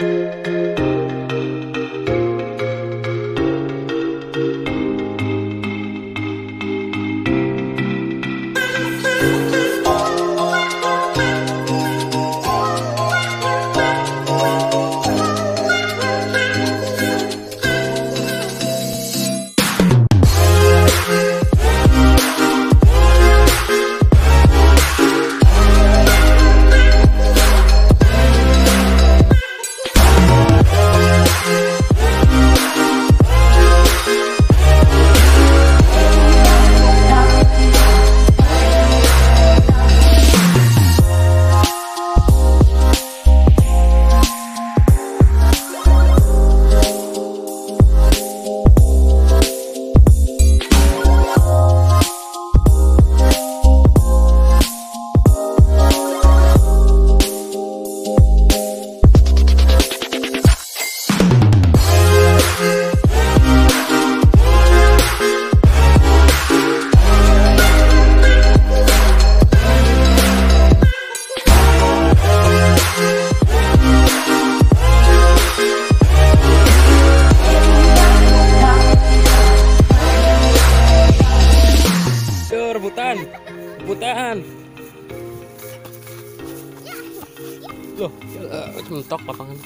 Música rebutan. Rebutan. Loh, mentok lapangan.